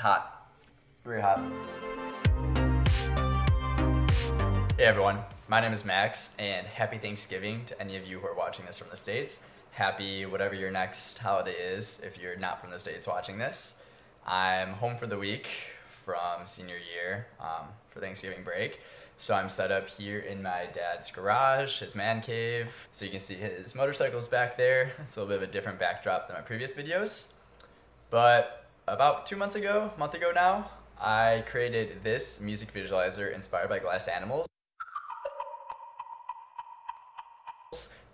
hot. Very hot. Hey everyone, my name is Max, and happy Thanksgiving to any of you who are watching this from the States. Happy whatever your next holiday is if you're not from the States watching this. I'm home for the week from senior year um, for Thanksgiving break. So I'm set up here in my dad's garage, his man cave. So you can see his motorcycles back there. It's a little bit of a different backdrop than my previous videos. But about two months ago, month ago now, I created this music visualizer inspired by glass animals.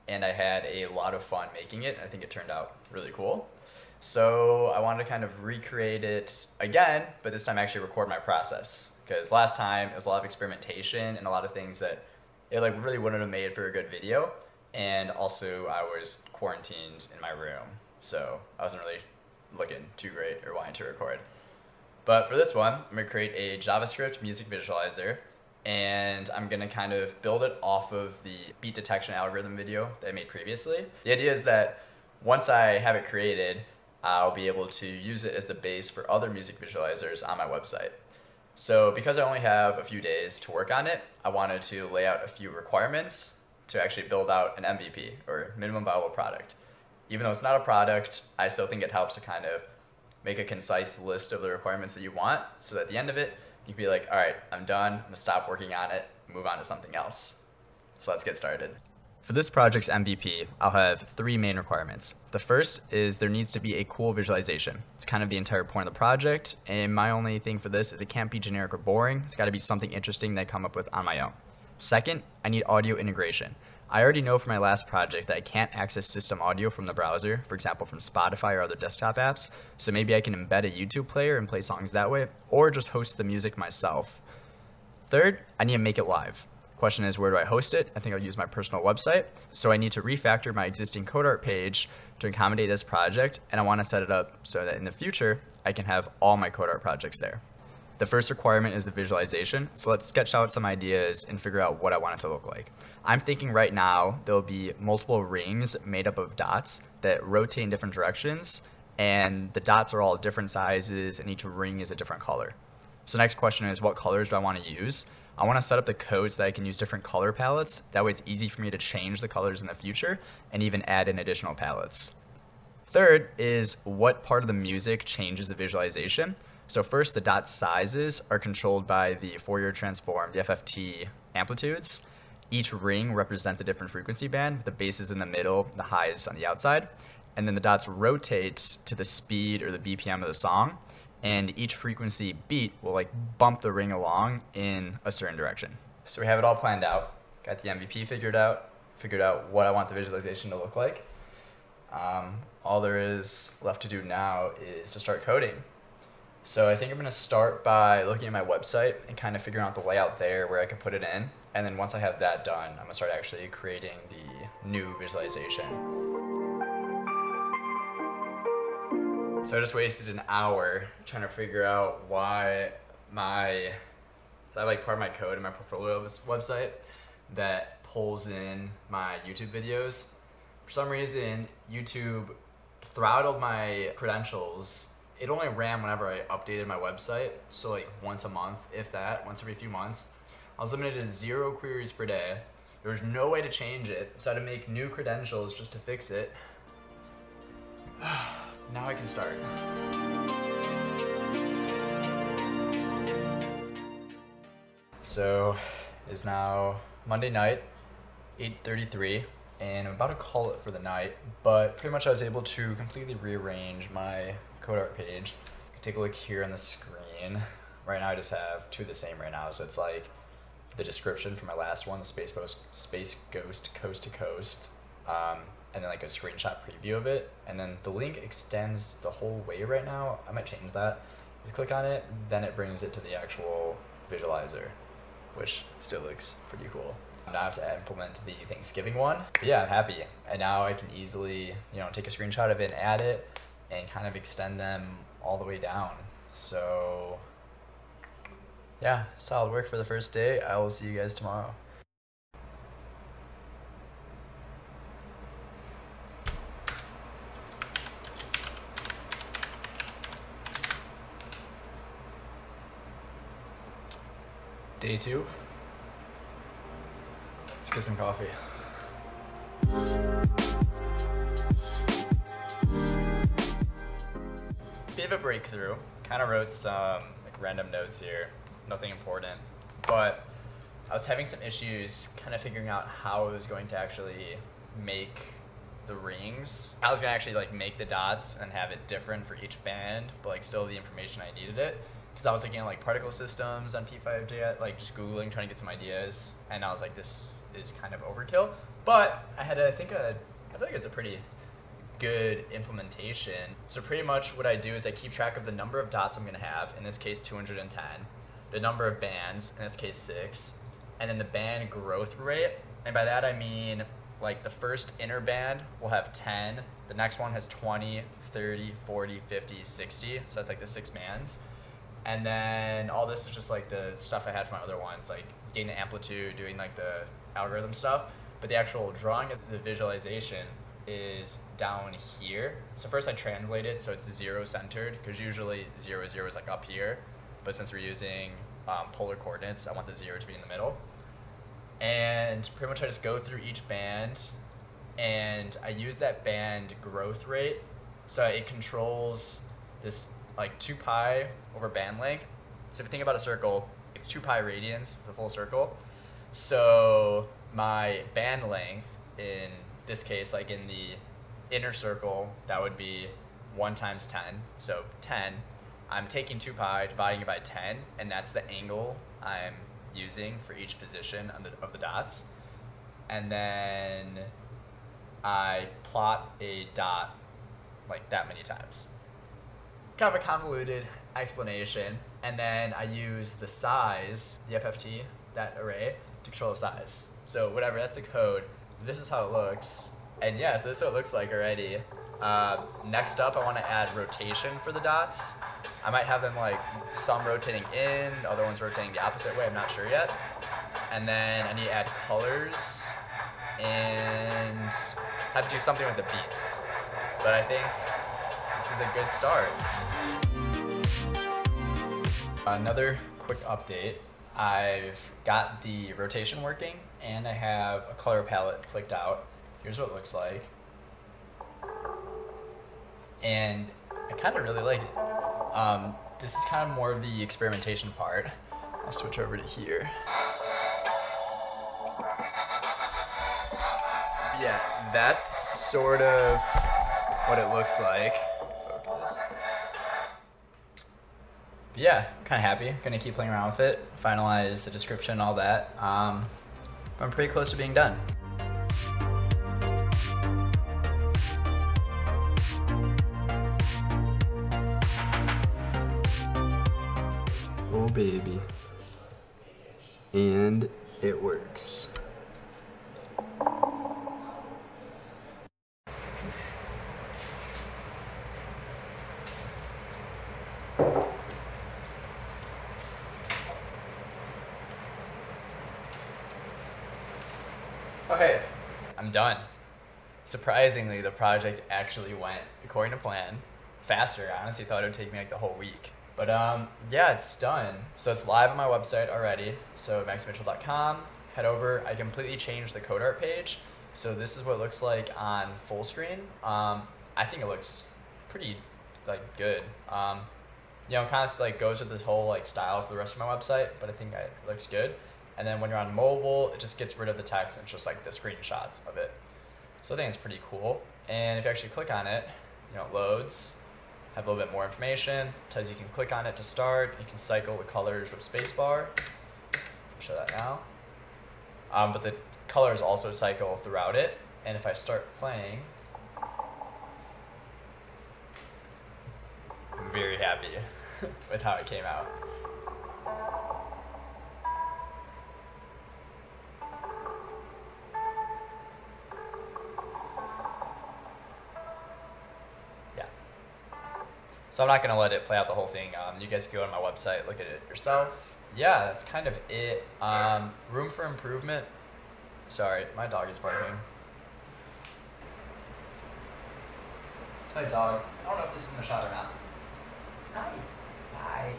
And I had a lot of fun making it. I think it turned out really cool. So I wanted to kind of recreate it again, but this time I actually record my process. Because last time it was a lot of experimentation and a lot of things that it like really wouldn't have made for a good video. And also I was quarantined in my room. So I wasn't really looking too great or wanting to record. But for this one, I'm gonna create a JavaScript music visualizer and I'm gonna kind of build it off of the beat detection algorithm video that I made previously. The idea is that once I have it created, I'll be able to use it as the base for other music visualizers on my website. So because I only have a few days to work on it, I wanted to lay out a few requirements to actually build out an MVP or minimum viable product. Even though it's not a product, I still think it helps to kind of make a concise list of the requirements that you want so that at the end of it, you can be like, all right, I'm done, I'm gonna stop working on it, move on to something else. So let's get started. For this project's MVP, I'll have three main requirements. The first is there needs to be a cool visualization. It's kind of the entire point of the project, and my only thing for this is it can't be generic or boring. It's gotta be something interesting that I come up with on my own. Second, I need audio integration. I already know from my last project that I can't access system audio from the browser, for example from Spotify or other desktop apps, so maybe I can embed a YouTube player and play songs that way, or just host the music myself. Third, I need to make it live. Question is, where do I host it? I think I'll use my personal website. So I need to refactor my existing CodeArt page to accommodate this project, and I want to set it up so that in the future, I can have all my CodeArt projects there. The first requirement is the visualization, so let's sketch out some ideas and figure out what I want it to look like. I'm thinking right now there'll be multiple rings made up of dots that rotate in different directions, and the dots are all different sizes, and each ring is a different color. So next question is, what colors do I want to use? I want to set up the code so that I can use different color palettes. That way it's easy for me to change the colors in the future and even add in additional palettes. Third is what part of the music changes the visualization. So first, the dot sizes are controlled by the Fourier transform, the FFT amplitudes. Each ring represents a different frequency band, the basses in the middle, the highs on the outside. And then the dots rotate to the speed or the BPM of the song and each frequency beat will like bump the ring along in a certain direction. So we have it all planned out, got the MVP figured out, figured out what I want the visualization to look like. Um, all there is left to do now is to start coding. So I think I'm gonna start by looking at my website and kind of figuring out the layout there where I can put it in. And then once I have that done, I'm gonna start actually creating the new visualization. So I just wasted an hour trying to figure out why my, so I like part of my code in my portfolio website that pulls in my YouTube videos. For some reason, YouTube throttled my credentials. It only ran whenever I updated my website, so like once a month, if that, once every few months. I was limited to zero queries per day. There was no way to change it, so I had to make new credentials just to fix it. Now I can start. So it's now Monday night, 8.33, and I'm about to call it for the night, but pretty much I was able to completely rearrange my CodeArt page. Take a look here on the screen. Right now I just have two of the same right now, so it's like the description for my last one, Space Ghost, Space Ghost Coast to Coast, um, and then like a screenshot preview of it. And then the link extends the whole way right now. I might change that. If you click on it, then it brings it to the actual visualizer, which still looks pretty cool. Now I have to implement the Thanksgiving one. But yeah, I'm happy. And now I can easily, you know, take a screenshot of it and add it and kind of extend them all the way down. So yeah, solid work for the first day. I will see you guys tomorrow. Day two. Let's get some coffee. Bit of a breakthrough. Kind of wrote some like random notes here. Nothing important, but I was having some issues kind of figuring out how I was going to actually make the rings. I was gonna actually like make the dots and have it different for each band, but like still the information I needed it. Because I was looking at like particle systems on p5.js, like just Googling, trying to get some ideas. And I was like, this is kind of overkill. But I had, I think, a, I feel like it's a pretty good implementation. So pretty much what I do is I keep track of the number of dots I'm gonna have, in this case 210, the number of bands, in this case six, and then the band growth rate. And by that I mean like the first inner band will have 10, the next one has 20, 30, 40, 50, 60. So that's like the six bands. And then all this is just like the stuff I had for my other ones, like getting the amplitude, doing like the algorithm stuff. But the actual drawing of the visualization is down here. So first I translate it so it's zero centered because usually zero zero is like up here. But since we're using um, polar coordinates, I want the zero to be in the middle. And pretty much I just go through each band and I use that band growth rate. So it controls this like 2 pi over band length. So if you think about a circle, it's 2 pi radians, it's a full circle. So my band length in this case, like in the inner circle, that would be 1 times 10. So 10. I'm taking 2 pi, dividing it by 10, and that's the angle I'm using for each position the, of the dots. And then I plot a dot like that many times. Kind of a convoluted explanation. And then I use the size, the FFT, that array, to control the size. So whatever, that's the code. This is how it looks. And yeah, so this is what it looks like already. Uh, next up, I want to add rotation for the dots. I might have them like some rotating in, other ones rotating the opposite way, I'm not sure yet. And then I need to add colors and have to do something with the beats. But I think this is a good start. Another quick update. I've got the rotation working and I have a color palette clicked out. Here's what it looks like. And I kind of really like it. Um, this is kind of more of the experimentation part. I'll switch over to here. Yeah, that's sort of what it looks like. Yeah, kind of happy. Gonna keep playing around with it, finalize the description, all that. Um, I'm pretty close to being done. Oh baby. And it works. Okay, I'm done. Surprisingly, the project actually went according to plan. Faster, I honestly thought it would take me like the whole week. But um, yeah, it's done. So it's live on my website already. So maxmitchell.com. Head over. I completely changed the code art page. So this is what it looks like on full screen. Um, I think it looks pretty like good. Um, you know, kind of like goes with this whole like style for the rest of my website, but I think it looks good. And then when you're on mobile, it just gets rid of the text and just like the screenshots of it. So I think it's pretty cool. And if you actually click on it, you know, it loads have a little bit more information. tells you can click on it to start. You can cycle the colors with spacebar. Show that now. Um, but the colors also cycle throughout it. And if I start playing, I'm very happy with how it came out. So I'm not going to let it play out the whole thing. Um, you guys can go on my website, look at it yourself. Yeah, that's kind of it. Um, room for improvement. Sorry, my dog is barking. It's my dog. I don't know if this is in the shot or not. Hi. Hi.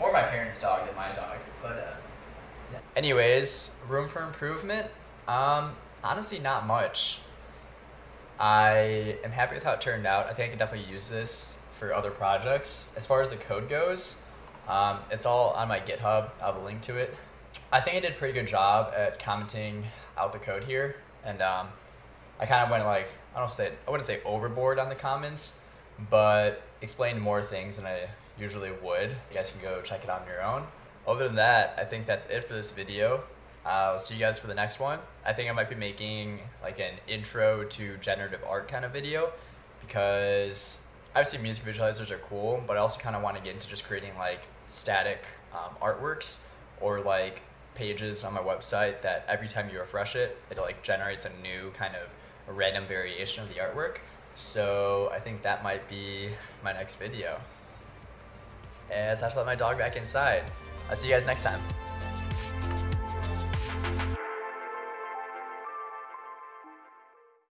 More my parents' dog than my dog, but uh. Anyways, room for improvement. Um, honestly, not much. I am happy with how it turned out. I think I can definitely use this for other projects. As far as the code goes, um, it's all on my GitHub. I'll have a link to it. I think I did a pretty good job at commenting out the code here, and um, I kind of went like I don't say I wouldn't say overboard on the comments, but explained more things than I usually would. You guys can go check it out on your own. Other than that, I think that's it for this video. I'll see you guys for the next one. I think I might be making like an intro to generative art kind of video because obviously music visualizers are cool, but I also kind of want to get into just creating like static um, artworks or like pages on my website that every time you refresh it, it like generates a new kind of random variation of the artwork. So I think that might be my next video. As I have to let my dog back inside. I'll see you guys next time.